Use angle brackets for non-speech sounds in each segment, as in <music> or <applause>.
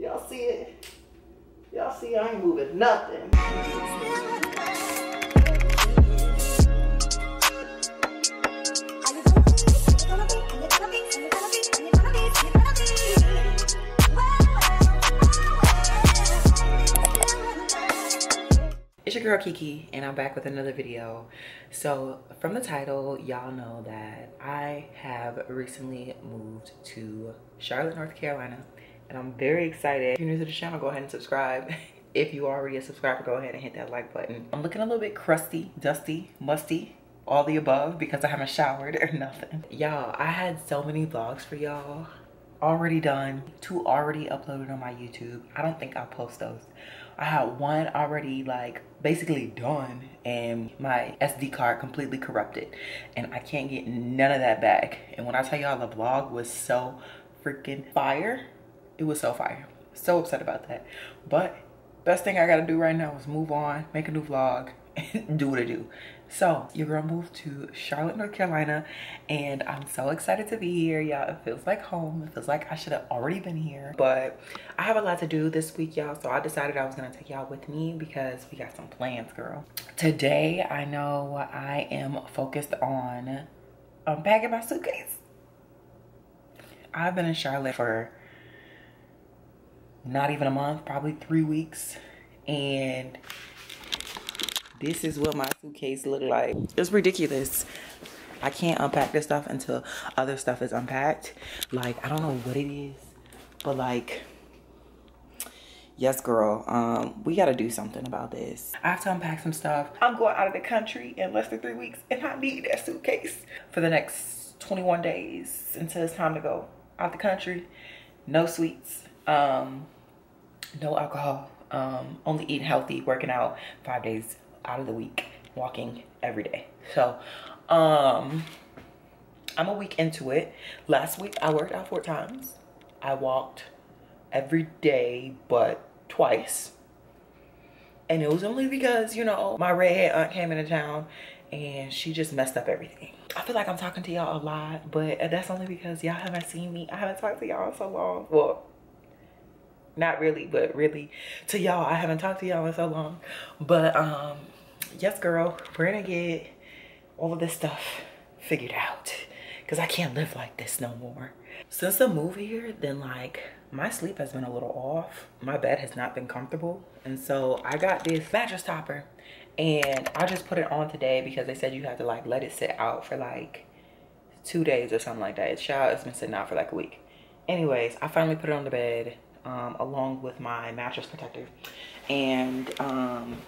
Y'all see it? Y'all see I ain't moving nothing. It's your girl Kiki and I'm back with another video. So from the title, y'all know that I have recently moved to Charlotte, North Carolina and I'm very excited. If you're new to the channel, go ahead and subscribe. <laughs> If you already a subscriber, go ahead and hit that like button. I'm looking a little bit crusty, dusty, musty, all the above because I haven't showered or <laughs> nothing. Y'all, I had so many vlogs for y'all already done, two already uploaded on my YouTube. I don't think I'll post those. I had one already like basically done and my SD card completely corrupted and I can't get none of that back. And when I tell y'all the vlog was so freaking fire, it was so fire. So upset about that. But best thing I gotta do right now is move on, make a new vlog, and <laughs> do what I do. So your girl moved to Charlotte, North Carolina, and I'm so excited to be here. Y'all, it feels like home. It feels like I should have already been here. But I have a lot to do this week, y'all. So I decided I was gonna take y'all with me because we got some plans, girl. Today, I know I am focused on unpacking my suitcase. I've been in Charlotte for not even a month, probably three weeks. And this is what my suitcase look like. It's ridiculous. I can't unpack this stuff until other stuff is unpacked. Like, I don't know what it is, but like, yes, girl, um, we gotta do something about this. I have to unpack some stuff. I'm going out of the country in less than three weeks and I need that suitcase for the next 21 days until it's time to go out the country. No sweets, um, no alcohol, um, only eating healthy, working out five days out of the week, walking every day. So, um, I'm a week into it. Last week I worked out four times. I walked every day but twice. And it was only because, you know, my redhead aunt came into town and she just messed up everything. I feel like I'm talking to y'all a lot, but that's only because y'all haven't seen me. I haven't talked to y'all in so long. Well, not really, but really to y'all. I haven't talked to y'all in so long. But um, yes, girl, we're gonna get all of this stuff figured out because I can't live like this no more. Since the move here, then like my sleep has been a little off. My bed has not been comfortable. And so I got this mattress topper and I just put it on today because they said you have to like let it sit out for like two days or something like that. It's child, it's been sitting out for like a week. Anyways, I finally put it on the bed um, along with my mattress protector. And um,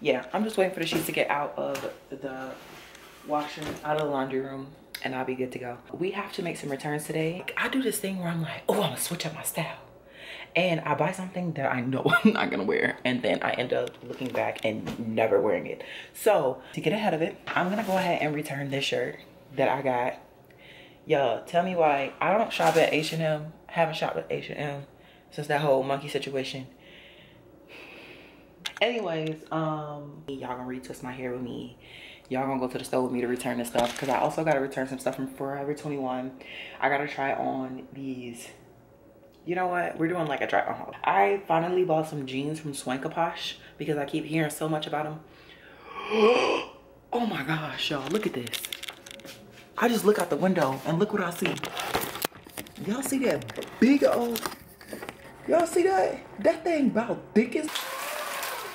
yeah, I'm just waiting for the sheets to get out of the washing, out of the laundry room and I'll be good to go. We have to make some returns today. I do this thing where I'm like, oh, I'm gonna switch up my style. And I buy something that I know <laughs> I'm not gonna wear. And then I end up looking back and never wearing it. So to get ahead of it, I'm gonna go ahead and return this shirt that I got. Y'all, tell me why I don't shop at H&M. Haven't shopped at H&M since that whole monkey situation. Anyways, um, y'all gonna retwist my hair with me y'all gonna go to the store with me to return this stuff because I also gotta return some stuff from Forever 21. I gotta try on these. You know what? We're doing like a try on haul. I finally bought some jeans from Swankaposh because I keep hearing so much about them. <gasps> oh my gosh, y'all, look at this. I just look out the window and look what I see. Y'all see that big old, y'all see that? That thing about thick as,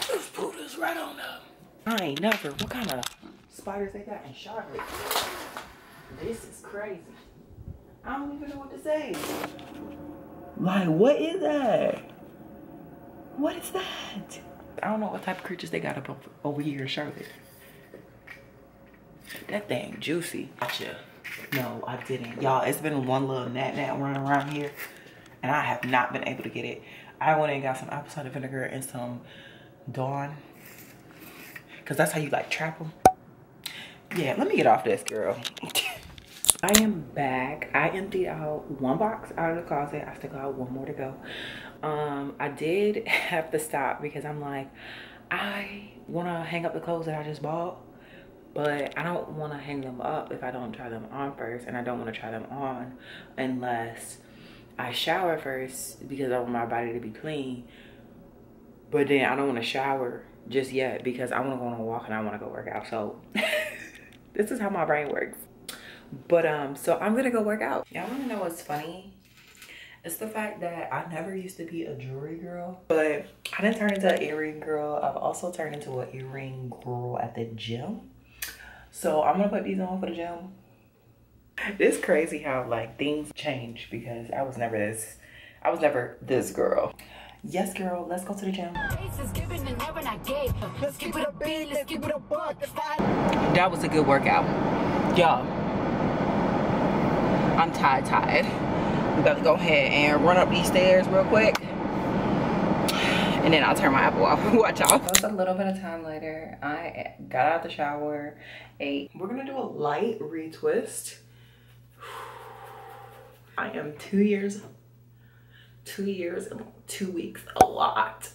just put this right on up. I ain't never, what kind of spiders they got in Charlotte. This is crazy. I don't even know what to say. Like, what is that? What is that? I don't know what type of creatures they got up over here in Charlotte. That thing juicy. Gotcha. No, I didn't. Y'all, it's been one little gnat gnat running around here. And I have not been able to get it. I went and got some apple cider vinegar and some Dawn. Because that's how you like trap them. Yeah, let me get off this, girl. <laughs> I am back. I emptied out one box out of the closet. I still got one more to go. Um, I did <laughs> have to stop because I'm like, I want to hang up the clothes that I just bought, but I don't want to hang them up if I don't try them on first, and I don't want to try them on unless I shower first because I want my body to be clean. But then I don't want to shower just yet because I want to go on a walk and I want to go work out. So <laughs> this is how my brain works. But um, so I'm gonna go work out. Y'all wanna know what's funny? It's the fact that I never used to be a jewelry girl, but I didn't turn into an earring girl. I've also turned into an earring girl at the gym. So I'm gonna put these on for the gym. It's crazy how like things change because I was never this, I was never this girl. Yes, girl, let's go to the gym. That was a good workout. Y'all, I'm tired, tired. We got to go ahead and run up these stairs real quick. And then I'll turn my Apple off. <laughs> Watch out. A little bit of time later. I got out the shower, ate. We're gonna do a light retwist. <sighs> I am two years two years and two weeks a lot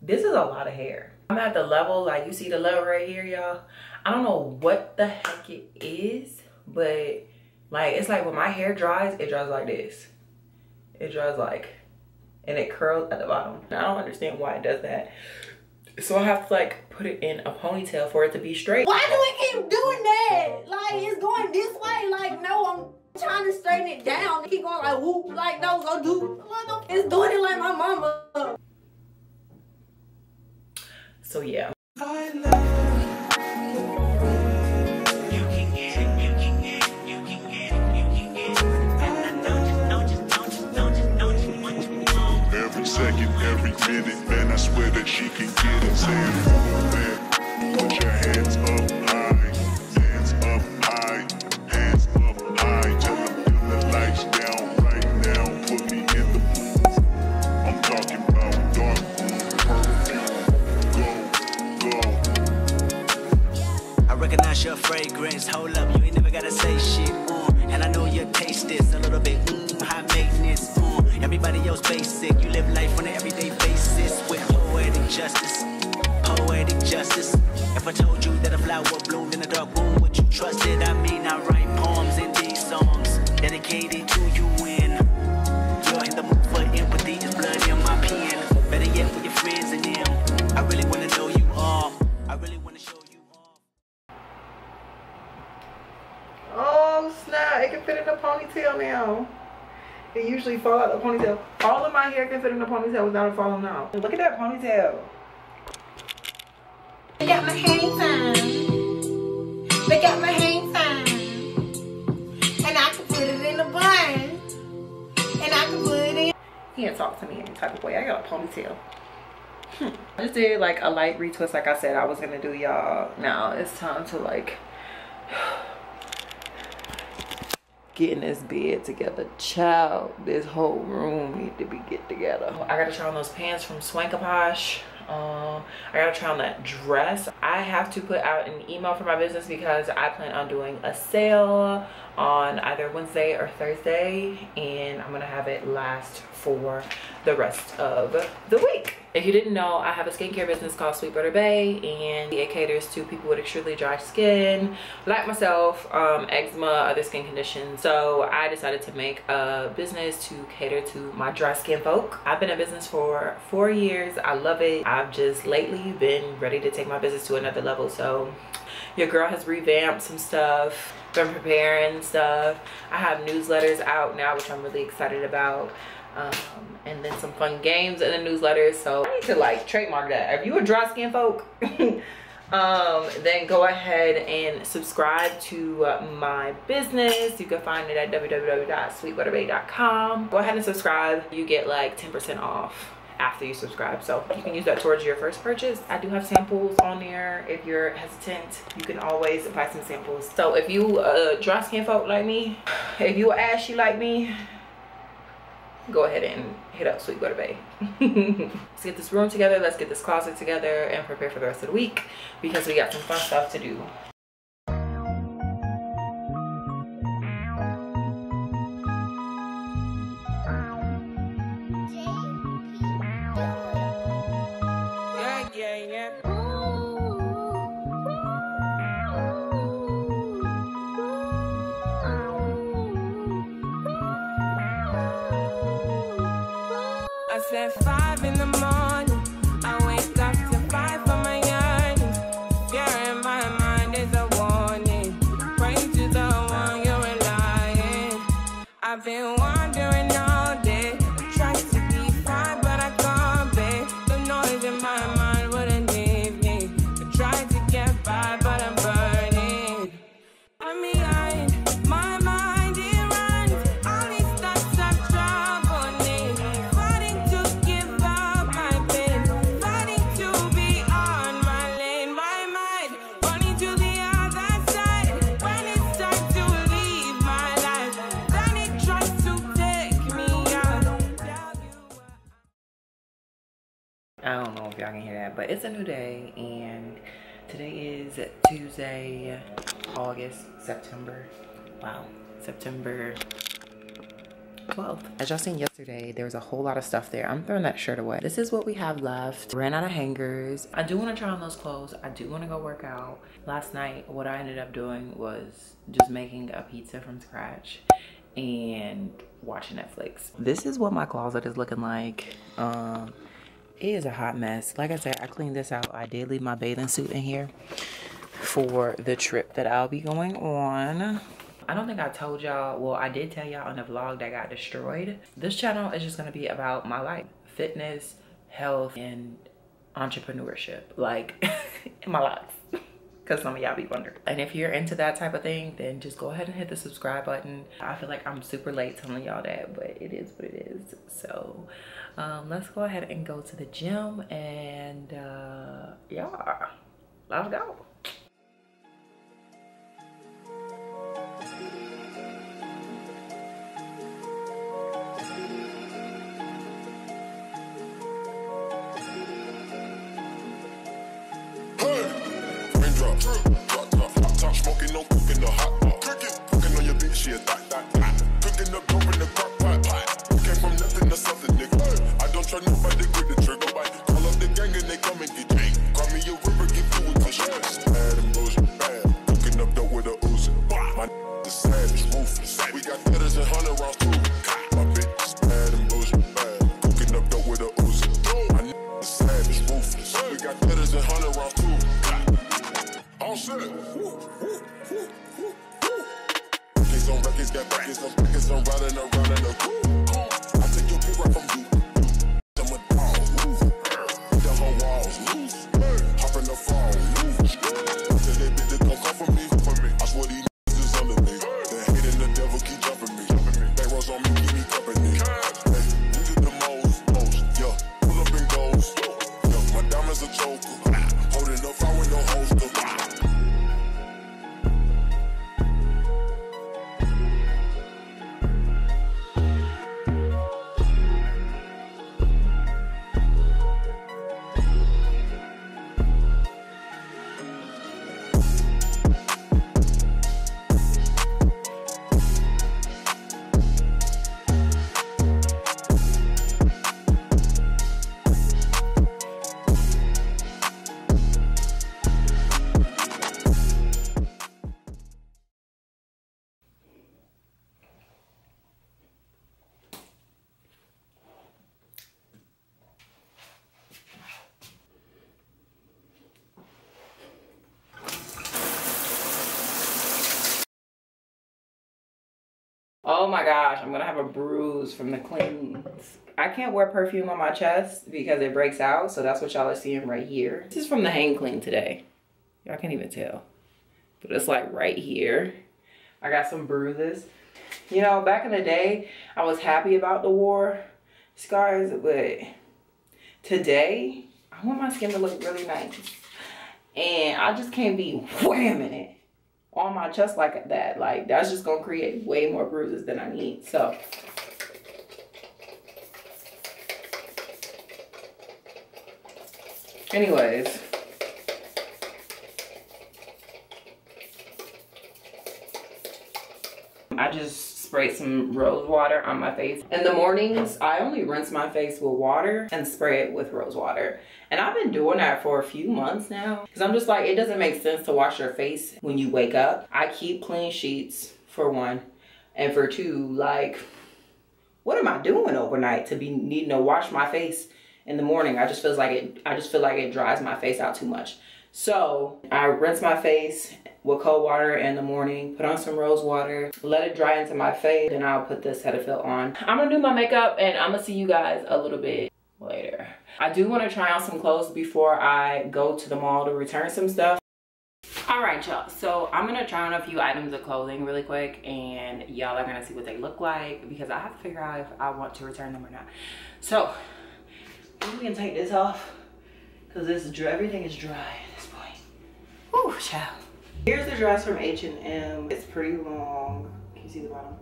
this is a lot of hair i'm at the level like you see the level right here y'all i don't know what the heck it is but like it's like when my hair dries it dries like this it dries like and it curls at the bottom i don't understand why it does that so I have to like put it in a ponytail for it to be straight. Why do we keep doing that? Like it's going this way. Like no, I'm trying to straighten it down. Keep going like whoop, like no, go do. It's doing it like my mama. So yeah. Look at that ponytail. I got my hang time. They got my hang time. And I can put it in a bun. And I can put it in. You can't talk to me any type of way. I got a ponytail. Hmm. I just did like a light retwist like I said I was gonna do y'all. Now it's time to like get in this bed together. Child, this whole room need to be get together. I gotta try on those pants from Swankaposh. Um, I gotta try on that dress. I have to put out an email for my business because I plan on doing a sale on either Wednesday or Thursday and I'm gonna have it last for the rest of the week. If you didn't know, I have a skincare business called Sweet Butter Bae and it caters to people with extremely dry skin like myself, um, eczema, other skin conditions. So I decided to make a business to cater to my dry skin folk. I've been in business for four years. I love it. I've just lately been ready to take my business to another level. So your girl has revamped some stuff been preparing stuff i have newsletters out now which i'm really excited about um, and then some fun games in the newsletters so i need to like trademark that. If you a dry skin folk <laughs> um, then go ahead and subscribe to uh, my business. You can find it at www.sweetbutterbae.com go ahead and subscribe. You get like 10 percent off after you subscribe. So you can use that towards your first purchase. I do have samples on there. If you're hesitant you can always buy some samples. So if you uh dry skin folk like me if you are ashy like me go ahead and hit up sweet butter bae <laughs> let's get this room together let's get this closet together and prepare for the rest of the week because we got some fun stuff to do at five in the morning. Tuesday, August, September. Wow, September 12th. As y'all seen yesterday, there was a whole lot of stuff there. I'm throwing that shirt away. This is what we have left. Ran out of hangers. I do want to try on those clothes. I do want to go work out. Last night, what I ended up doing was just making a pizza from scratch and watching Netflix. This is what my closet is looking like. Um, it is a hot mess. Like I said, I cleaned this out. I did leave my bathing suit in here for the trip that I'll be going on. I don't think I told y'all, well, I did tell y'all in the vlog that got destroyed. This channel is just gonna be about my life, fitness, health, and entrepreneurship, like in <laughs> my life. <laughs> Cause some of y'all be wondering. And if you're into that type of thing, then just go ahead and hit the subscribe button. I feel like I'm super late telling y'all that, but it is what it is. So um, let's go ahead and go to the gym and uh, yeah, let's go. My gosh, I'm gonna have a bruise from the cleans. I can't wear perfume on my chest because it breaks out, so that's what y'all are seeing right here. This is from the hang clean today. Y'all can't even tell. But it's like right here. I got some bruises. You know, back in the day, I was happy about the war scars, but today, I want my skin to look really nice. And I just can't be whamming it on my chest like that. Like that's just gonna create way more bruises than I need. So anyways. I just sprayed some rose water on my face. In the mornings, I only rinse my face with water and spray it with rose water. And I've been doing that for a few months now. Cause I'm just like, it doesn't make sense to wash your face when you wake up. I keep clean sheets for one. And for two, like, what am I doing overnight to be needing to wash my face in the morning? I just feels like it I just feel like it dries my face out too much. So I rinse my face with cold water in the morning, put on some rose water, let it dry into my face, and I'll put this Cetaphil on. I'm gonna do my makeup and I'm gonna see you guys a little bit later. I do wanna try on some clothes before I go to the mall to return some stuff. All right, y'all. So I'm gonna try on a few items of clothing really quick, and y'all are gonna see what they look like because I have to figure out if I want to return them or not. So we can take this off because this everything is dry at this point. Whew, child. Here's the dress from H&M. It's pretty long. Can you see the bottom?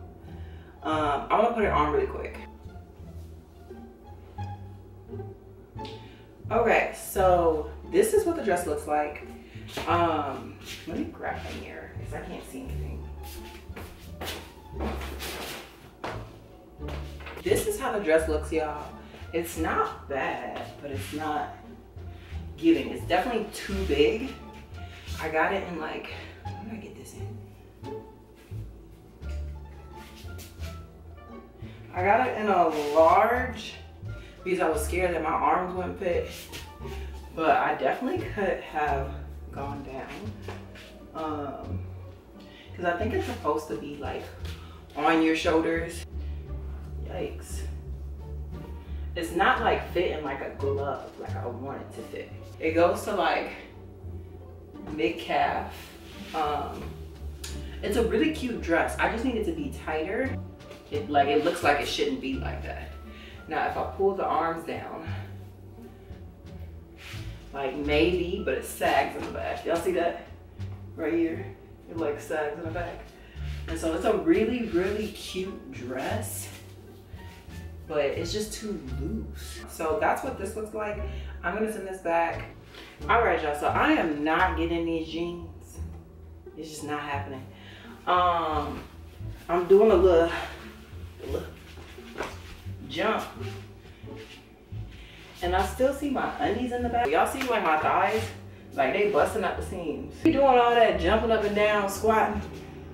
Um, I'm gonna put it on really quick. Okay, so this is what the dress looks like. Um, let me grab my mirror because I can't see anything. This is how the dress looks, y'all. It's not bad, but it's not giving. It's definitely too big. I got it in like, where did I get this in? I got it in a large because I was scared that my arms wouldn't fit. But I definitely could have gone down. Um, cause I think it's supposed to be like on your shoulders. Yikes. It's not like fitting like a glove, like I want it to fit. It goes to like mid calf. Um, it's a really cute dress. I just need it to be tighter. It like it looks like it shouldn't be like that. Now if I pull the arms down, like maybe, but it sags in the back. Y'all see that? Right here. It like sags in the back. And so it's a really, really cute dress, but it's just too loose. So that's what this looks like. I'm gonna send this back. All right, y'all, so I am not getting these jeans. It's just not happening. Um, I'm doing a little, a little jump and I still see my undies in the back. Y'all see like my thighs? Like they busting at the seams. You doing all that jumping up and down, squatting.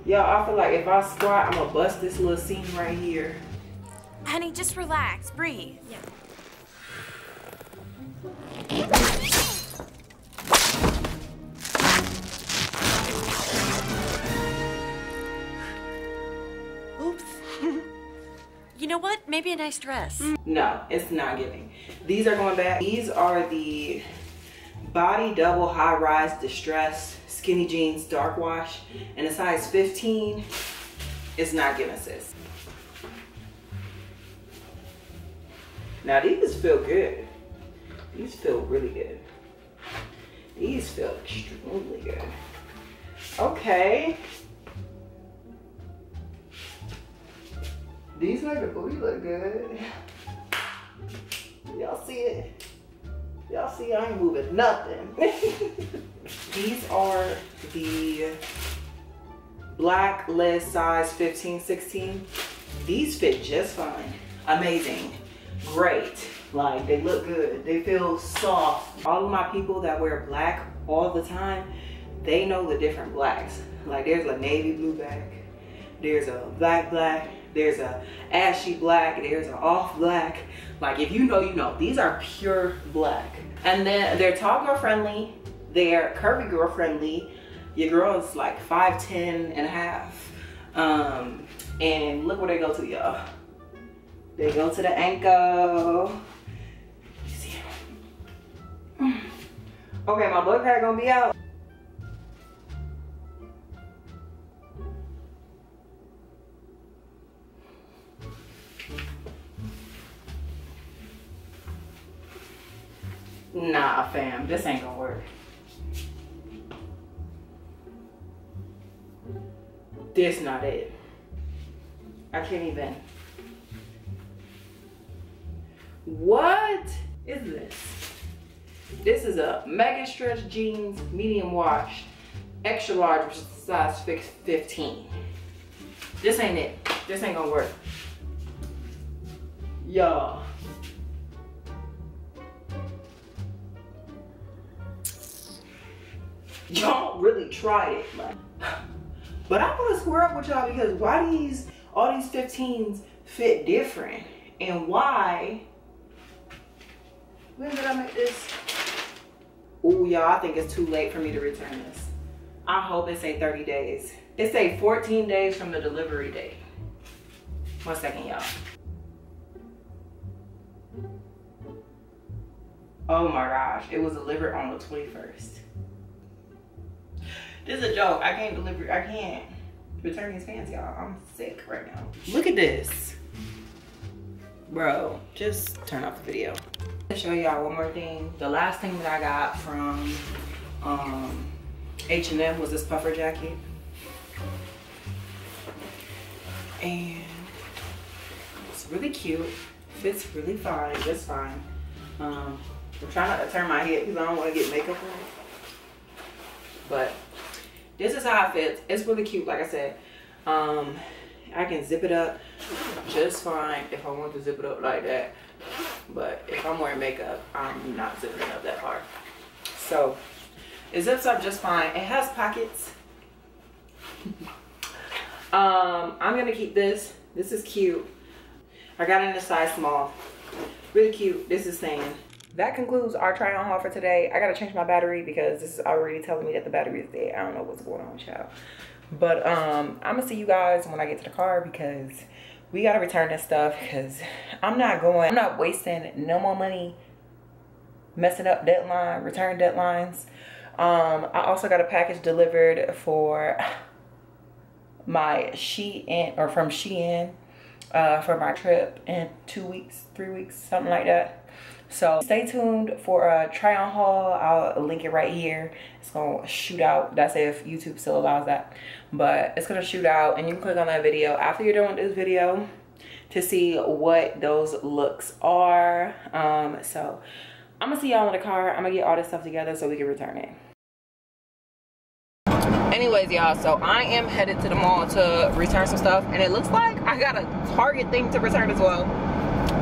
Y'all, I feel like if I squat, I'm gonna bust this little seam right here. Honey, just relax. Breathe. Yeah. You know what? Maybe a nice dress. No, it's not giving. These are going back. These are the Body Double High Rise Distress Skinny Jeans Dark Wash and a size 15. It's not giving, sis. Now these feel good. These feel really good. These feel extremely good. Okay. These make the booty look good. Y'all see it? Y'all see I ain't moving nothing. <laughs> These are the black less size 15, 16. These fit just fine. Amazing. Great. Like they look good. They feel soft. All of my people that wear black all the time, they know the different blacks. Like there's a navy blue black. There's a black black. There's a ashy black. There's an off black. Like if you know, you know. These are pure black. And then they're tall girl friendly. They're curvy girl friendly. Your girl is like 5'10 and a half. Um, and look where they go to, y'all. They go to the ankle. See Okay, my crack gonna be out. Nah, fam, this ain't gonna work. This not it. I can't even. What is this? This is a mega stretch jeans, medium wash, extra large, which is size 15. This ain't it. This ain't gonna work. Y'all. Y'all really tried it. Like, but I want to square up with y'all because why these, all these 15s fit different and why when did I make this? Oh, y'all, I think it's too late for me to return this. I hope it say 30 days. It say 14 days from the delivery date. One second, y'all. Oh my gosh, it was delivered on the 21st. This is a joke. I can't deliver, I can't return these pants, y'all. I'm sick right now. Look at this. Bro, just turn off the video. To show y'all one more thing. The last thing that I got from um, H&M was this puffer jacket. And it's really cute. Fits really fine, just fine. Um, I'm trying not to turn my head because I don't want to get makeup on. But this is how it fits. It's really cute, like I said. Um, I can zip it up just fine if I want to zip it up like that. But if I'm wearing makeup, I'm not zipping up that far. So it zips up just fine. It has pockets. <laughs> um, I'm gonna keep this. This is cute. I got it in a size small. Really cute. This is saying. That concludes our try on haul for today. I gotta change my battery because this is already telling me that the battery is dead. I don't know what's going on, child. But um, I'm gonna see you guys when I get to the car because we gotta return this stuff because I'm not going, I'm not wasting no more money messing up deadline, return deadlines. Um, I also got a package delivered for my Shein or from Shein uh, for my trip in two weeks, three weeks, something like that. So stay tuned for a try on haul. I'll link it right here. It's gonna shoot out. That's if YouTube still allows that. But it's gonna shoot out and you can click on that video after you're done with this video to see what those looks are. Um, so I'm gonna see y'all in the car. I'm gonna get all this stuff together so we can return it. Anyways, y'all, so I am headed to the mall to return some stuff and it looks like I got a Target thing to return as well.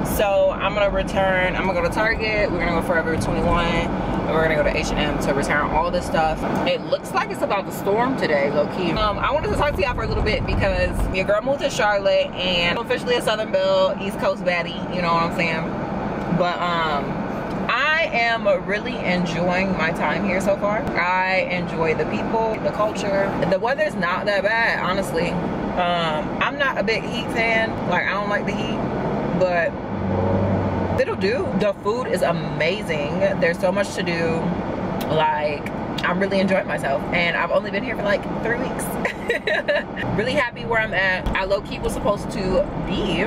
So I'm gonna return, I'm gonna go to Target, we're gonna go Forever 21, and we're gonna go to H&M to return all this stuff. It looks like it's about to storm today, low key. Um, I wanted to talk to y'all for a little bit because your girl moved to Charlotte and I'm officially a Southern Belle, East Coast baddie, you know what I'm saying? But um, I am really enjoying my time here so far. I enjoy the people, the culture. The weather's not that bad, honestly. Um, I'm not a big heat fan. Like, I don't like the heat, but it'll do. The food is amazing. There's so much to do. Like, I'm really enjoying myself. And I've only been here for like three weeks. <laughs> really happy where I'm at. I low-key was supposed to be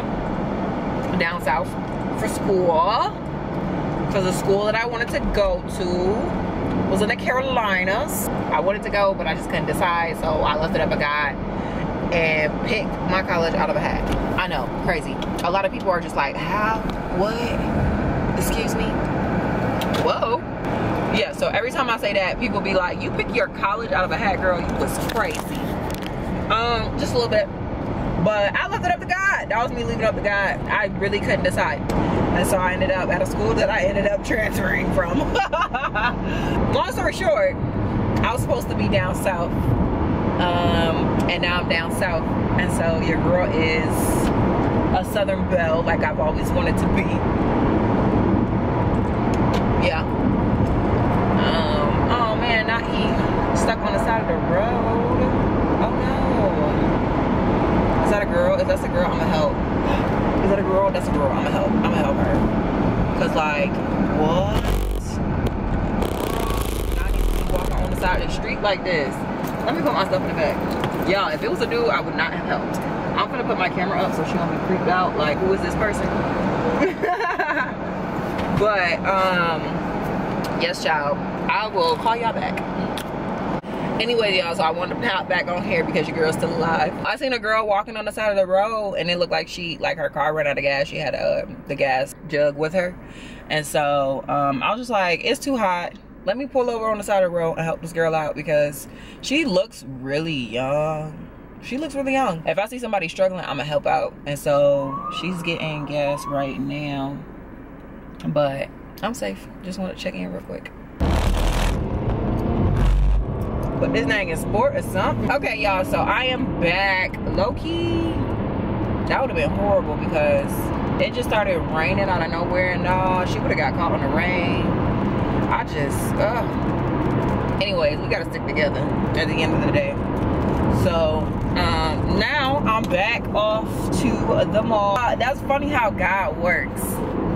down south for school because the school that I wanted to go to was in the Carolinas. I wanted to go, but I just couldn't decide, so I left it up a guy and picked my college out of a hat. I know, crazy. A lot of people are just like, how? What? Excuse me? Whoa. Yeah, so every time I say that, people be like, you pick your college out of a hat, girl. You was crazy. Um, just a little bit. But I left it up to God. That was me leaving up to God. I really couldn't decide. And so I ended up at a school that I ended up transferring from. <laughs> Long story short, I was supposed to be down south. Um, and now I'm down south. And so your girl is a Southern Belle like I've always wanted to be. Yeah. Um, oh man, not he stuck on the side of the road. Oh no. Is that a girl? If that's a girl, I'm gonna help. Is that a girl? That's a girl. I'm gonna help. I'm gonna help her. Cause like, what? Walking on the side of the street like this. Let me put my stuff in the back. Y'all, if it was a dude, I would not have helped. I'm gonna put my camera up so she won't be creeped out. Like, who is this person? <laughs> but, um, yes, child. I will call y'all back. Anyway, y'all, so I wanted to pop back on here because your girl's still alive. I seen a girl walking on the side of the road and it looked like she, like her car ran out of gas. She had uh, the gas jug with her. And so um, I was just like, it's too hot. Let me pull over on the side of the road and help this girl out because she looks really young. She looks really young. If I see somebody struggling, I'm gonna help out. And so she's getting gas right now. But I'm safe. Just want to check in real quick. But this thing is sport or something. Okay, y'all, so I am back. Low-key, That would have been horrible because it just started raining out of nowhere and all. She would have got caught in the rain. I just, ugh. Anyways, we gotta stick together at the end of the day. So um, now I'm back off to the mall. Uh, that's funny how God works.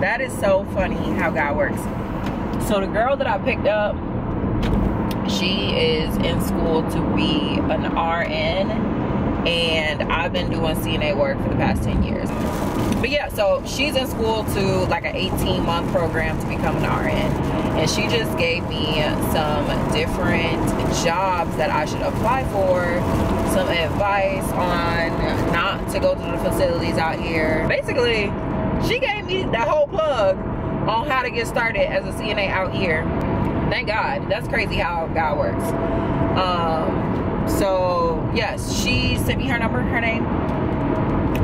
That is so funny how God works. So the girl that I picked up, she is in school to be an RN and I've been doing CNA work for the past 10 years. But yeah, so she's in school to like an 18 month program to become an RN. And she just gave me some different jobs that I should apply for, some advice on not to go to the facilities out here. Basically, she gave me the whole plug on how to get started as a CNA out here. Thank God. That's crazy how God works. Um, so yes, she sent me her number, her name,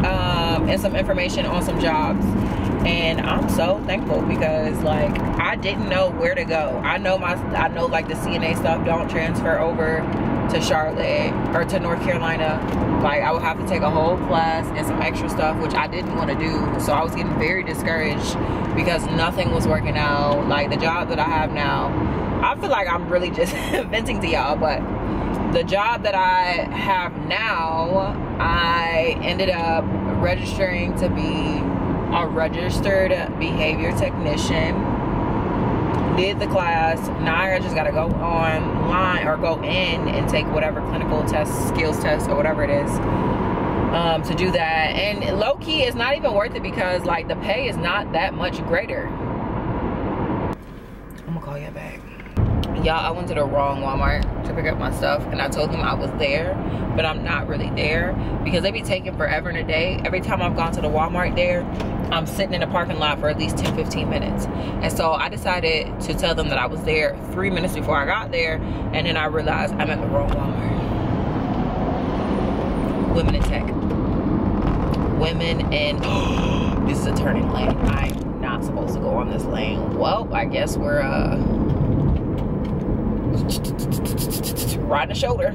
um, and some information on some jobs. And I'm so thankful because like I didn't know where to go. I know my I know like the CNA stuff don't transfer over to Charlotte or to North Carolina. Like I would have to take a whole class and some extra stuff, which I didn't want to do. So I was getting very discouraged because nothing was working out. Like the job that I have now, I feel like I'm really just <laughs> venting to y'all, but the job that I have now, I ended up registering to be a registered behavior technician. Did the class. Now I just gotta go online or go in and take whatever clinical test, skills test, or whatever it is um, to do that. And low key, it's not even worth it because like the pay is not that much greater. I'm gonna call you back y'all i went to the wrong walmart to pick up my stuff and i told them i was there but i'm not really there because they be taking forever in a day. Every time i've gone to the walmart there i'm sitting in the parking lot for at least 10 15 minutes. And so i decided to tell them that i was there three minutes before i got there and then i realized i'm at the wrong walmart. Women in tech. Women in <gasps> this is a turning lane. I'm not supposed to go on this lane. Well i guess we're uh riding the shoulder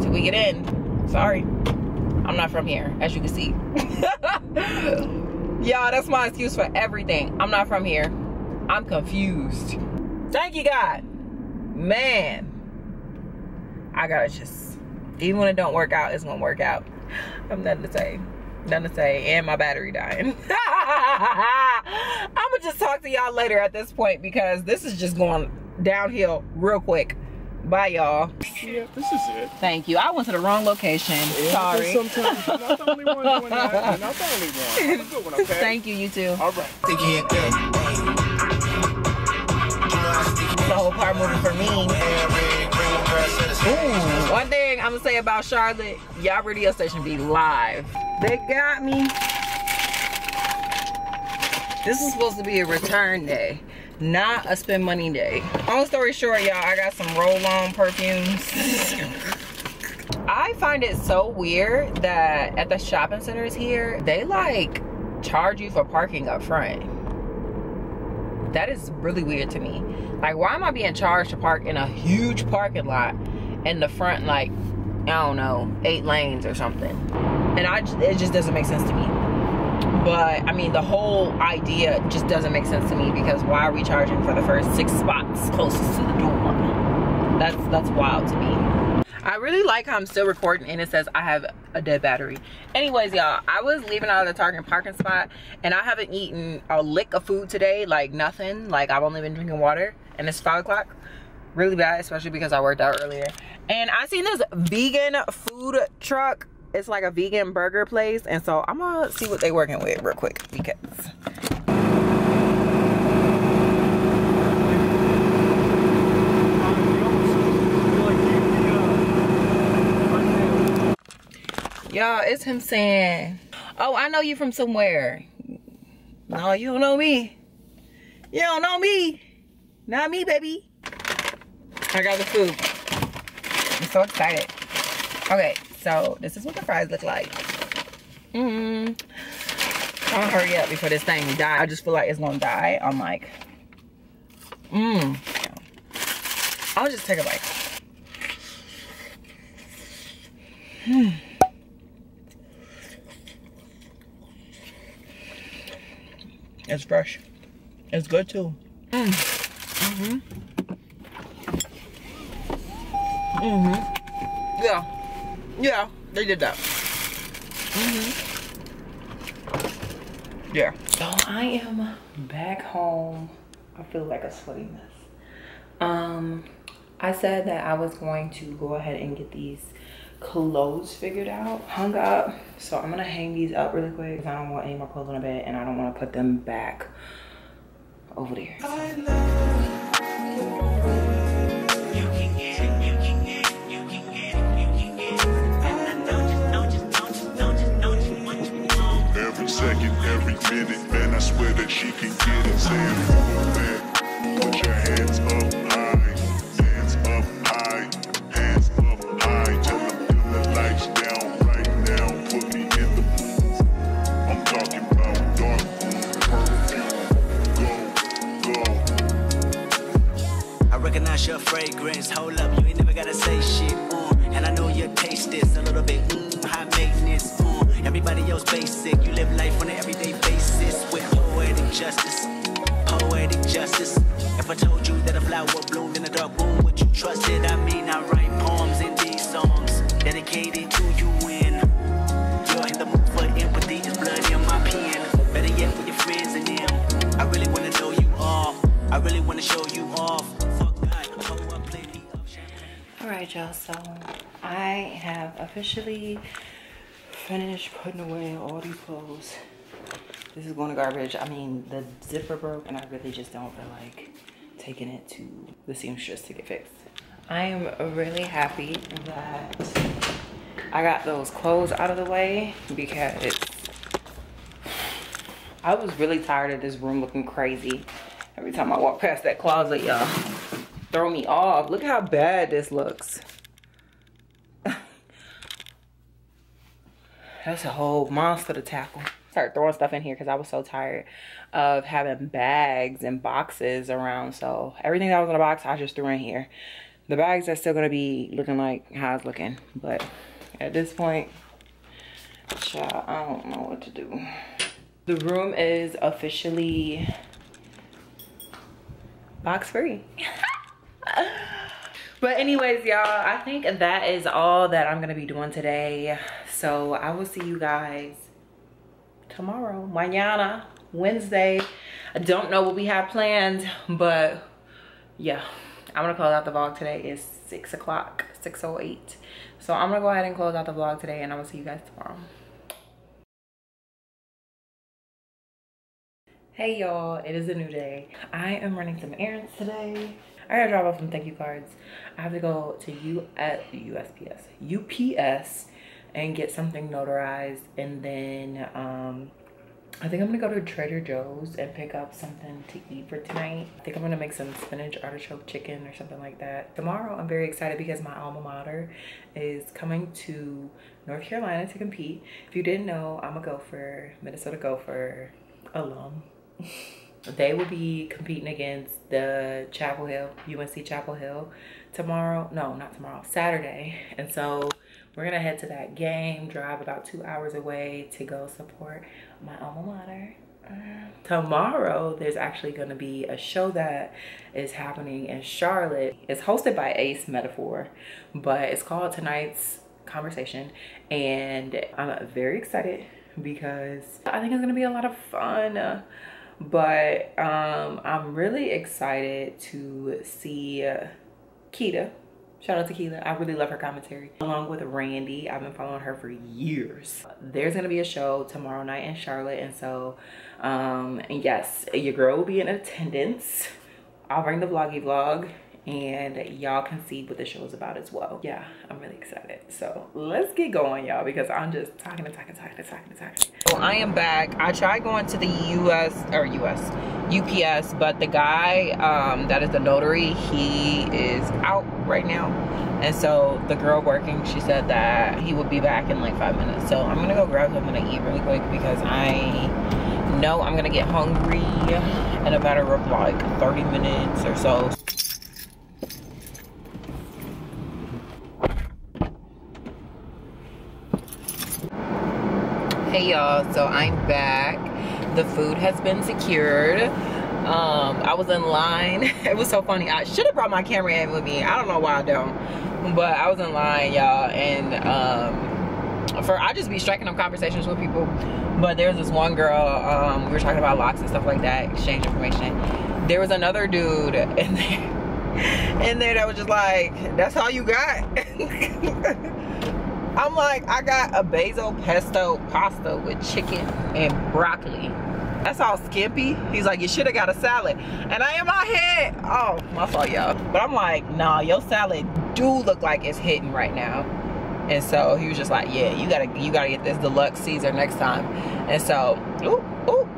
till we get in. Sorry. I'm not from here, as you can see. <laughs> Y'all, that's my excuse for everything. I'm not from here. I'm confused. Thank you, God. Man. I gotta just, even when it don't work out, it's gonna work out. I'm nothing to say. Nothing to say. And my battery dying. <laughs> I'm gonna just talk to y'all later at this point because this is just going downhill real quick. Bye, y'all. Yeah, this is it. Thank you. I went to the wrong location. Sorry. Sometimes you're not the only one doing that. <laughs> You're not the only one. Have a good one, okay? Thank you, you too. All right. The whole car moving for me. Ooh, one thing I'm gonna say about Charlotte, y'all radio station be live. They got me. This is supposed to be a return day, not a spend money day. Long story short, y'all, I got some roll-on perfumes. I find it so weird that at the shopping centers here, they like charge you for parking up front. That is really weird to me. Like, why am I being charged to park in a huge parking lot in the front, like, I don't know, eight lanes or something? And I, it just doesn't make sense to me. But I mean, the whole idea just doesn't make sense to me because why are we charging for the first six spots closest to the door? That's that's wild to me. I really like how I'm still recording and it says I have a dead battery. Anyways, y'all, I was leaving out of the Target parking spot and I haven't eaten a lick of food today, like nothing. Like I've only been drinking water and it's five o'clock. Really bad, especially because I worked out earlier. And I seen this vegan food truck. It's like a vegan burger place. And so I'm gonna see what they working with real quick because Y'all, it's him saying, Oh, I know you from somewhere. No, you don't know me. You don't know me. Not me, baby. I got the food. I'm so excited. Okay, so this is what the fries look like. Mm -hmm. I'm gonna hurry up before this thing die. I just feel like it's gonna die. I'm like, mmm. I'll just take a bite. Hmm. <sighs> It's fresh. It's good too. Mm. Mm-hmm. Mm-hmm. Yeah. Yeah. They did that. Mhm. Yeah. So I am back home. I feel like a sweaty mess. Um, I said that I was going to go ahead and get these clothes figured out, hung up. So I'm gonna hang these up really quick because I don't want any more clothes on the bed and I don't want to put them back over there. Every minute, man, I swear that she can get it. Saying, move that, put your hands up high, hands up high, hands up high. Till I feel the lights down right now. Put me in the mood. I'm talking about dark room, perfume. Go, go. I recognize your fragrance. Hold up, you ain't never gotta say shit. Uh, and I know your taste is a little bit mm, high maintenance. Uh, everybody else basic. You live life on an everyday with justice. Poetic justice. If I told you that a flower bloomed in a dark room, would you trust it? I mean, I write poems in these songs dedicated to you. When you're in the mood for empathy, it's blood in my pen. Better yet, with your friends and them. I really wanna know you all. I really wanna show you off. Fuck God, pour up plenty of champagne. All right, y'all. So I have officially finished putting away all these clothes. This is going to garbage. I mean, the zipper broke, and I really just don't feel like taking it to the seamstress to get fixed. I am really happy that I got those clothes out of the way because I was really tired of this room looking crazy. Every time I walk past that closet, y'all throw me off. Look how bad this looks. <laughs> That's a whole monster to tackle. Started throwing stuff in here because I was so tired of having bags and boxes around. So everything that was in the box, I just threw in here. The bags are still gonna be looking like how it's looking. But at this point, child, I don't know what to do. The room is officially box free. <laughs> but anyways y'all i think that is all that i'm gonna be doing today so i will see you guys tomorrow. Mañana wednesday. I don't know what we have planned but yeah. I'm gonna close out the vlog today. It's six o'clock 608 so i'm gonna go ahead and close out the vlog today and i will see you guys tomorrow. Hey y'all, it is a new day. I am running some errands today. I gotta drop off some thank you cards. I have to go to U uh, at USPS, UPS, and get something notarized, and then um, I think I'm gonna go to Trader Joe's and pick up something to eat for tonight. I think I'm gonna make some spinach artichoke chicken or something like that. Tomorrow, I'm very excited because my alma mater is coming to North Carolina to compete. If you didn't know, I'm a Gopher, Minnesota Gopher alum <laughs> they will be competing against the Chapel Hill, UNC Chapel Hill tomorrow. No, not tomorrow, Saturday. And so we're gonna head to that game, drive about two hours away to go support my alma mater. Tomorrow, there's actually gonna be a show that is happening in Charlotte. It's hosted by Ace Metaphor, but it's called Tonight's Conversation. And I'm very excited because I think it's gonna be a lot of fun but um i'm really excited to see uh, Keita. Shout out to Keita. I really love her commentary. Along with Randi. I've been following her for years. There's gonna be a show tomorrow night in Charlotte. And so um and yes, your girl will be in attendance. I'll bring the vloggy vlog and y'all can see what the show is about as well. Yeah, I'm really excited. So let's get going, y'all, because I'm just talking and talking, talking and talking and talking. So I am back. I tried going to the US or US UPS, but the guy um, that is the notary, he is out right now. And so the girl working, she said that he would be back in like five minutes. So I'm gonna go grab something to eat really quick because I know I'm gonna get hungry in a matter of like 30 minutes or so. Hey y'all, so I'm back. the food has been secured. Um, I was in line. <laughs> It was so funny. I should have brought my camera in with me. I don't know why I don't. But I was in line, y'all, and um, for I just be striking up conversations with people. But there's this one girl. Um, we were talking about locks and stuff like that, exchange information. There was another dude in <laughs> there, in there that was just like, "That's all you got." <laughs> I'm like, I got a basil pesto pasta with chicken and broccoli. That's all skimpy. He's like, you should have got a salad. And I in my head, oh, my fault, y'all. But I'm like, nah, your salad do look like it's hitting right now. And so he was just like, yeah, you gotta, you gotta get this deluxe Caesar next time. And so, ooh, ooh,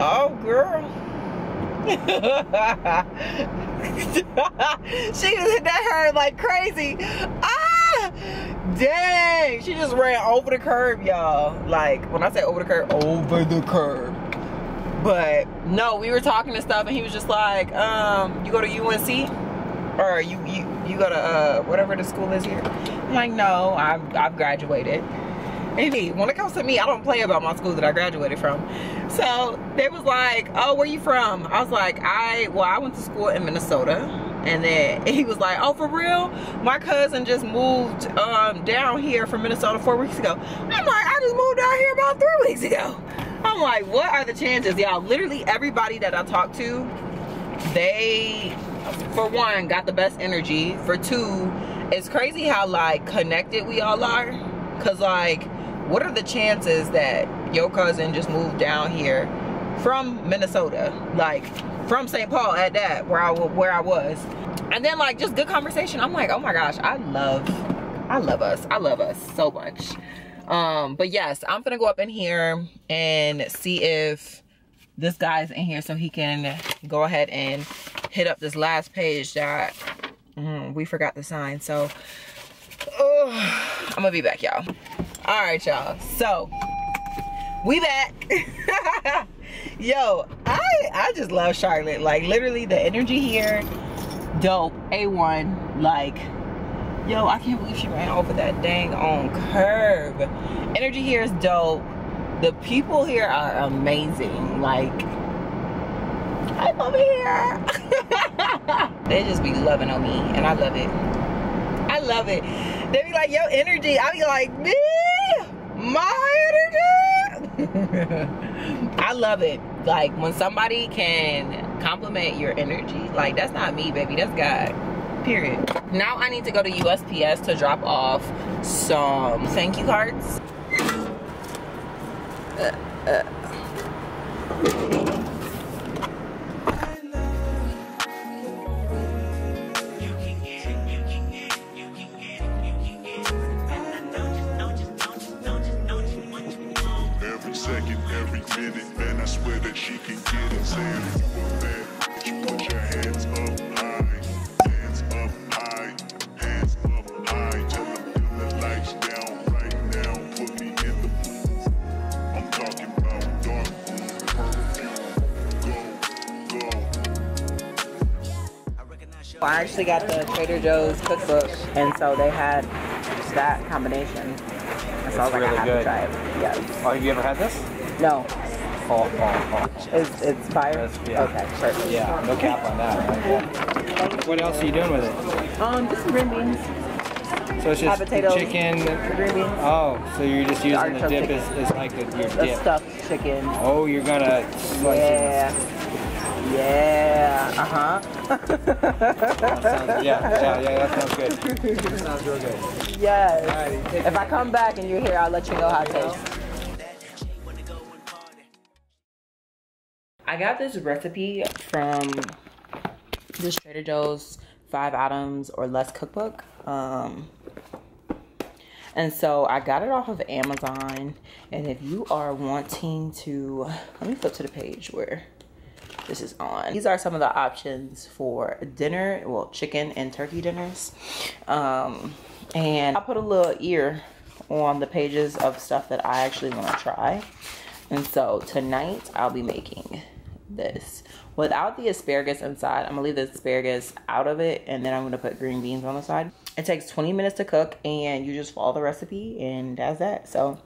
oh, girl. <laughs> she was hit that hurt like crazy. Ah, dang! She just ran over the curb, y'all. Like when I say over the curb, over the curb. But no, we were talking and stuff, and he was just like, um, "You go to UNC, or you you you go to uh whatever the school is here." I'm like, "No, I've I've graduated." Maybe when it comes to me, I don't play about my school that I graduated from. So they was like, "Oh, where you from?" I was like, "I well, I went to school in Minnesota." And then <laughs> he was like, "Oh, for real? My cousin just moved um, down here from Minnesota four weeks ago." I'm like, "I just moved down here about three weeks ago." I'm like, "What are the chances, y'all?" Literally everybody that I talked to, they, for one, got the best energy. For two, it's crazy how like connected we all are. Cause like, what are the chances that your cousin just moved down here from Minnesota, like from St. Paul at that, where I where I was, and then like just good conversation. I'm like, oh my gosh, I love, I love us, I love us so much. Um, but yes, I'm gonna go up in here and see if this guy's in here so he can go ahead and hit up this last page that mm, we forgot to sign. So oh, I'm gonna be back, y'all. All right, y'all. So we back. <laughs> Yo, I I just love Charlotte. Like literally the energy here, dope. A1. Like, yo, I can't believe she ran over that dang on curb. Energy here is dope. The people here are amazing. Like, I'm over here. <laughs> they just be loving on me, and I love it. I love it. They be like, yo, energy. I be like, me, my energy. <laughs> I love it. Like when somebody can compliment your energy, like that's not me, baby. That's God. Period. Now I need to go to USPS to drop off some thank you cards. Uh, uh. Can get it. Saying if you a bad bitch, put your hands up high, hands up high, hands up high. Tell them dim the lights down right now. Put me in the booth. I'm talking about dark room perfume. Go, go. I actually got the Trader Joe's cookbook, and so they had that combination. And so I was like, I really have good. to try it. Yes. Oh, have you ever had this? No. Oh, oh, oh. It's, it's fire? Yeah. Okay, perfect. Yeah, no cap on that. Right? Yeah. What else are you doing with it? Um, just some green beans. So it's just potatoes. chicken. Green beans. Oh, so you're just using the artichoke dip as, as like a, your The dip. stuffed chicken. Oh, you're gonna slice Yeah. Yeah. Uh-huh. sounds, yeah, yeah, yeah, that sounds good. That sounds real good. <laughs> yes. If I come back and you're here, I'll let you know how it tastes. I got this recipe from this Trader Joe's five items or less cookbook. Um, and so I got it off of Amazon. And if you are wanting to, let me flip to the page where this is on. These are some of the options for dinner, well, chicken and turkey dinners. Um, and I put a little ear on the pages of stuff that I actually want to try. And so tonight I'll be making this without the asparagus inside. I'm gonna leave the asparagus out of it and then I'm gonna put green beans on the side. It takes 20 minutes to cook and you just follow the recipe and that's that. So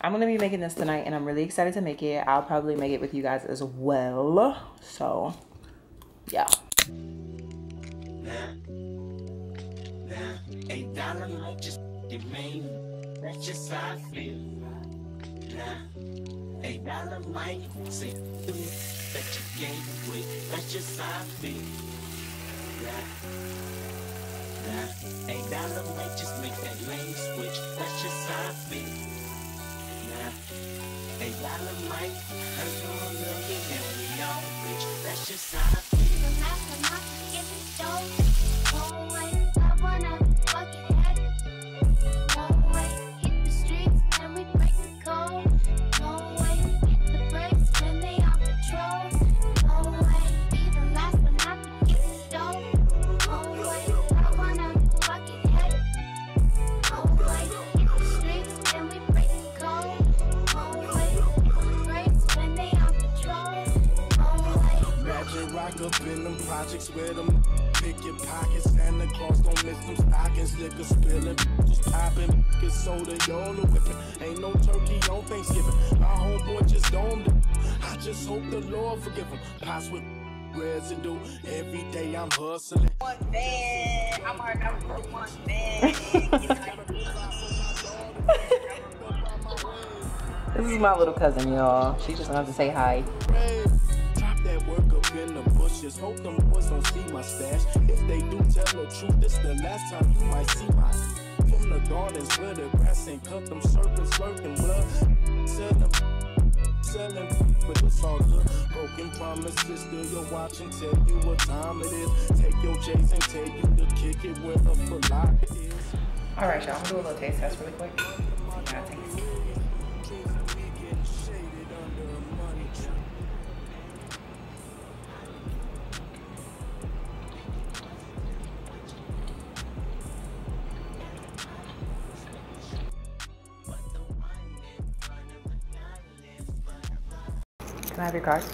I'm gonna be making this tonight and I'm really excited to make it. I'll probably make it with you guys as well. So yeah. Nah, that you gave away. That's just how I feel. Nah, nah, eight dollar might just make that lane switch. That's just how I feel. Nah, eight dollar might you a million and we all rich. That's just how I feel. Where them pick your pockets. Santa Claus don't miss them stockings. Liquor spilling, just popping, get soda, y'all a whipping. Ain't no turkey on Thanksgiving. My homeboy just domed it. I just hope the Lord forgive him. Pots with residue. Every day I'm hustling. One band. I'm already out with one band. This is my little cousin, y'all. She just wanted to say hi. That work up in the bushes. Hope them boys don't see my stash. If they do tell the truth, this the last time you might see my from the gardens where the grass ain't cut. Them serpents lurking blood. Selling, selling, but it's all good. Broken promises, still you're watching. Tell you what time it is. Take your chase and tell you to kick it where the flag is. All right, y'all. I'm gonna do a little taste test really quick. Have your card?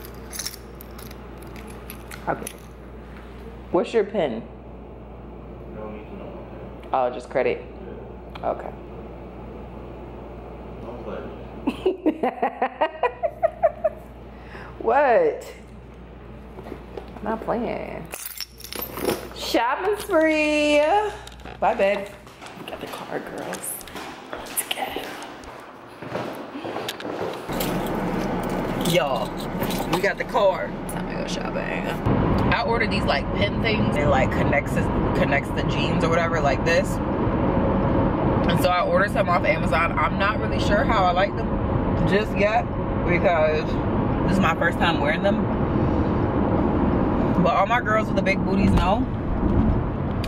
Okay. What's your pin? Oh, just credit. Okay. <laughs> what? I'm not playing. Shopping spree. Bye, babe. Got the card, girls. Let's go. Y'all, we got the card. Time to go shopping. I ordered these like pin things. It like connects connects the jeans or whatever like this. And so I ordered some off Amazon. I'm not really sure how I like them just yet because this is my first time wearing them. But all my girls with the big booties know.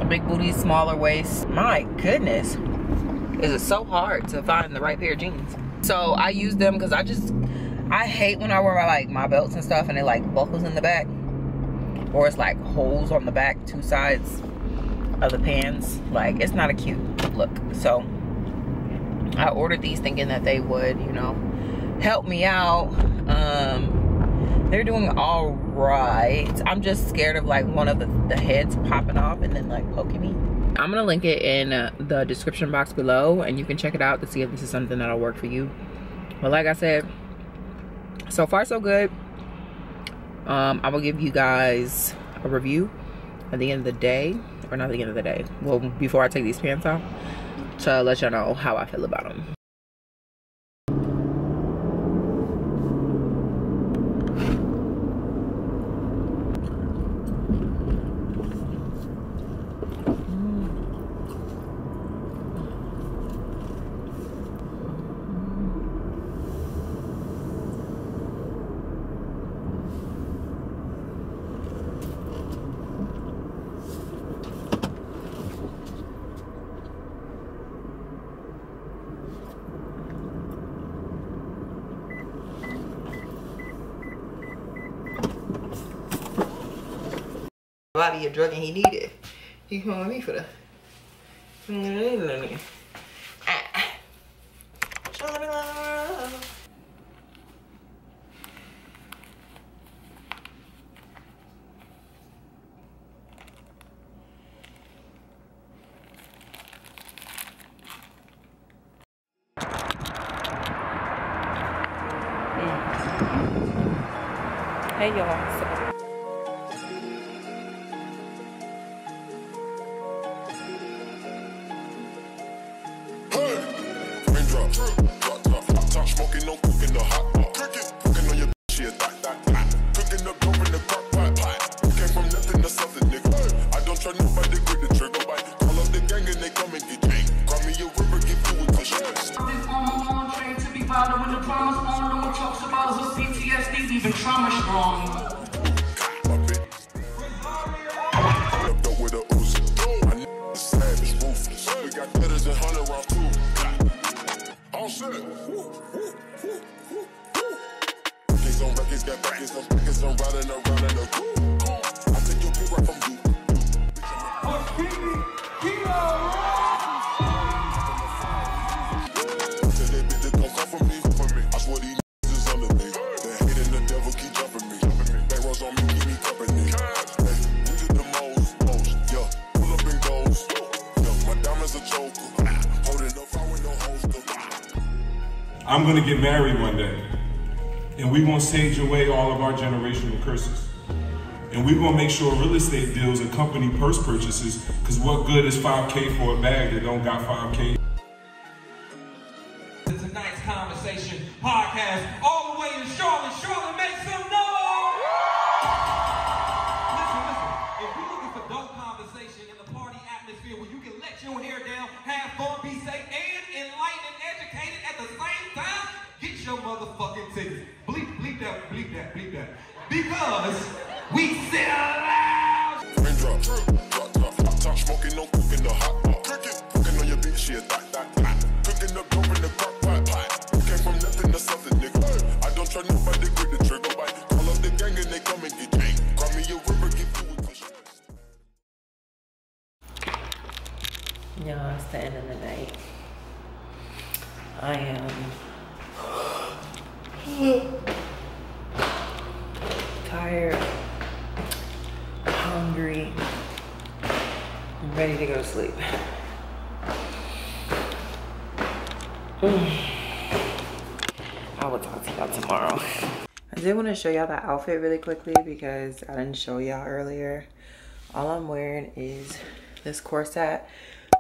Big booties, smaller waist. My goodness. Is it so hard to find the right pair of jeans. So I use them because I just, I hate when I wear my, like my belts and stuff and it like buckles in the back. Or it's like holes on the back, two sides of the pants. Like it's not a cute look. So I ordered these thinking that they would, you know, help me out. Um, they're doing all right. I'm just scared of like one of the, the heads popping off and then like poking me. I'm gonna link it in uh, the description box below and you can check it out to see if this is something that'll work for you. But like I said, so far so good. Um, I will give you guys a review at the end of the day, or not at the end of the day. Well, before I take these pants off, to let y'all know how I feel about them. body a drug and he needed. He calling me for the. Hey y'all. I'm gonna get married one day. And we gonna sage away all of our generational curses. And we gonna make sure real estate deals accompany purse purchases, cause what good is 5K for a bag that don't got 5K? Tonight's conversation podcast, To show y'all that outfit really quickly because I didn't show y'all earlier. All I'm wearing is this corset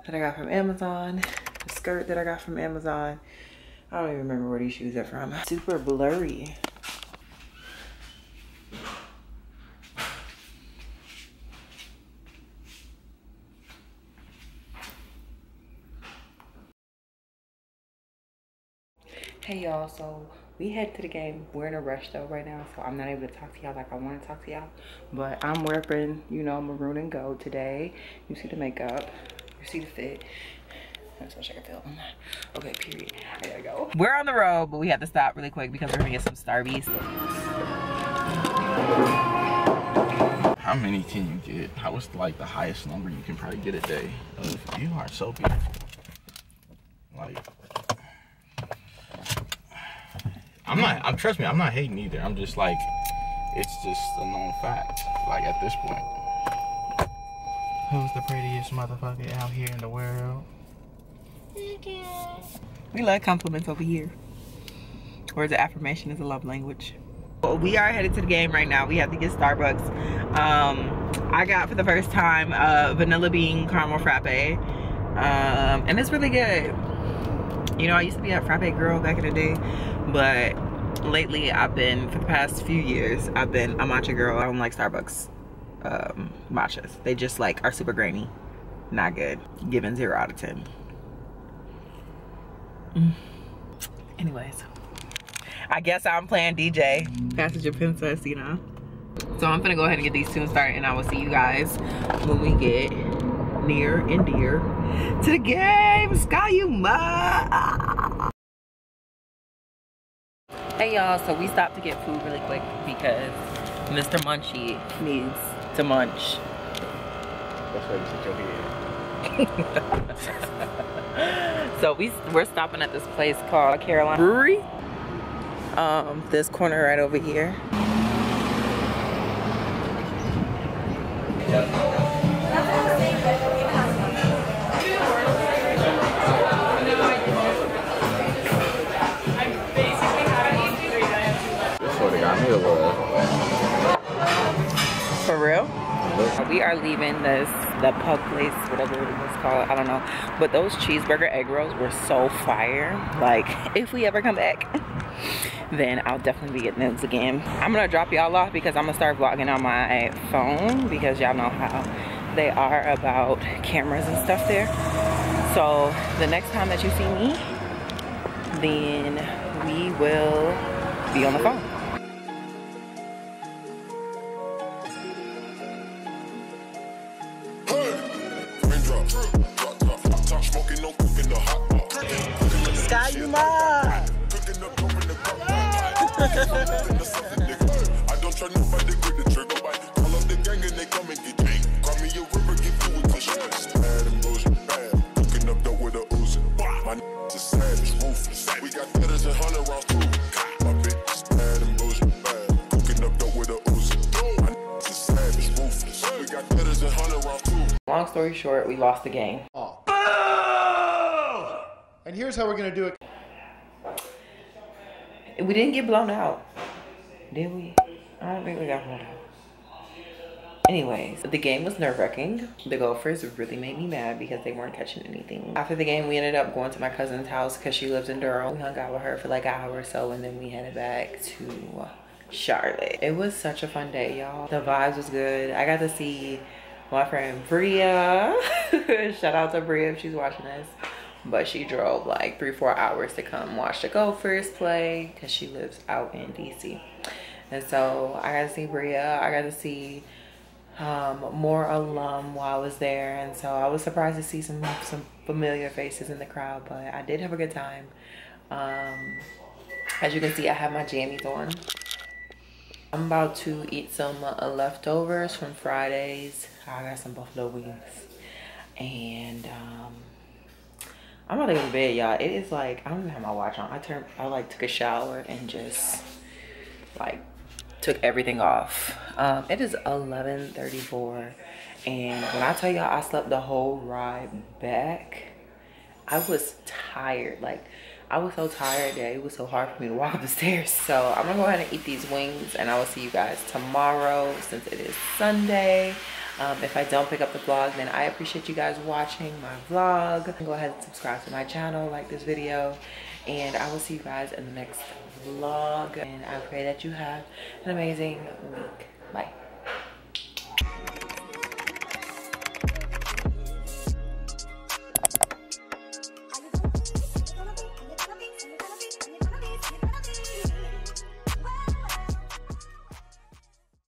that I got from Amazon, the skirt that I got from Amazon. I don't even remember where these shoes are from. Super blurry. Hey y'all, so we head to the game. We're in a rush though right now, so I'm not able to talk to y'all like I want to talk to y'all. But I'm wearing, you know, maroon and gold today. You see the makeup, you see the fit. That's what I can feel. Okay, period. I gotta go. We're on the road, but we have to stop really quick because we're gonna get some Starbies. How many can you get? How is like the highest number you can probably get a day? Of, you are so beautiful. Like, I'm not. I'm trust me. I'm not hating either. I'm just like, it's just a known fact. Like at this point. Who's the prettiest motherfucker out here in the world? We love compliments over here. Words of affirmation is a love language. Well, we are headed to the game right now. We have to get Starbucks. Um, I got for the first time uh, vanilla bean caramel frappe, um, and it's really good. You know, I used to be a frappe girl back in the day, but lately I've been, for the past few years, I've been a matcha girl. I don't like Starbucks um, matchas. They just like are super grainy. Not good. Given zero out of 10. Mm. <sighs> Anyways, I guess I'm playing DJ, Passenger Princess, you know. So I'm gonna go ahead and get these tunes started and I will see you guys when we get near and dear to the game, Ski-U-Mah. Hey y'all, so we stopped to get food really quick because Mr. Munchie needs to munch. That's why you sit your head. <laughs> so we we're stopping at this place called Carolina Brewery. Um, this corner right over here. This we are leaving this the pub place whatever it was called i don't know. But those cheeseburger egg rolls were so fire. Like <laughs> if we ever come back <laughs> then i'll definitely be getting those again. I'm gonna drop y'all off because i'm gonna start vlogging on my phone because y'all know how they are about cameras and stuff there. So the next time that you see me then we will be on the phone we lost the game. Oh. And here's how we're gonna do it. we didn't get blown out did we? I don't think we got blown out. Anyways the game was nerve-wracking. The gophers really made me mad because they weren't catching anything. After the game we ended up going to my cousin's house because she lives in durham. We hung out with her for like an hour or so and then we headed back to charlotte. It was such a fun day y'all. The vibes was good. I got to see my friend bria. <laughs> Shout out to bria if she's watching this. But she drove like three four hours to come watch the gophers play because she lives out in dc and so i got to see bria. I got to see um, more alum while i was there. And so i was surprised to see some some familiar faces in the crowd but i did have a good time. Um, as you can see i have my jammies on. I'm about to eat some uh, leftovers from fridays i got some buffalo wings and um I'm about to go to bed, y'all. It is like I don't even have my watch on. I turned, I like took a shower and just like took everything off. Um, it is 11:34, and when I tell y'all I slept the whole ride back, I was tired. Like I was so tired that it was so hard for me to walk up the stairs. So I'm gonna go ahead and eat these wings, and I will see you guys tomorrow since it is Sunday. Um, if I don't pick up the vlog, then I appreciate you guys watching my vlog. Go ahead and subscribe to my channel, like this video, and I will see you guys in the next vlog. And I pray that you have an amazing week. Bye.